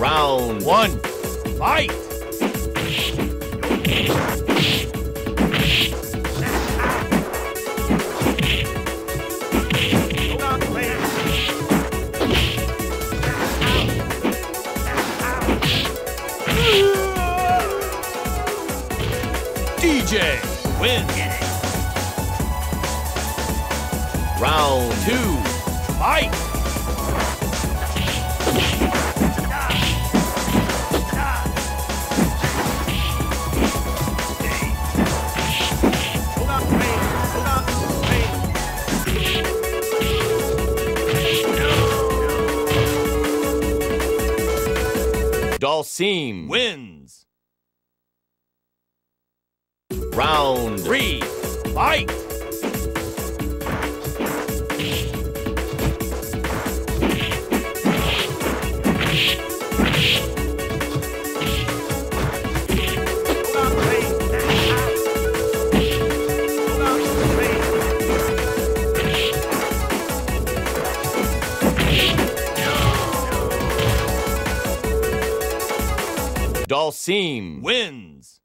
Round One. Fight. DJ wins. Round Two. Dalsim Wins. Round Three. Fight. Dalsim Wins.